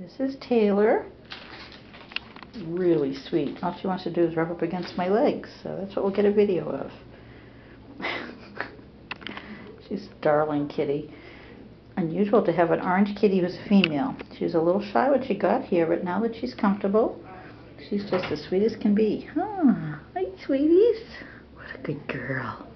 This is Taylor. Really sweet. All she wants to do is rub up against my legs, so that's what we'll get a video of. She's a darling kitty. Unusual to have an orange kitty who's a female. She was a little shy when she got here, but now that she's comfortable, she's just as sweet as can be. Huh. Hi, sweeties. What a good girl.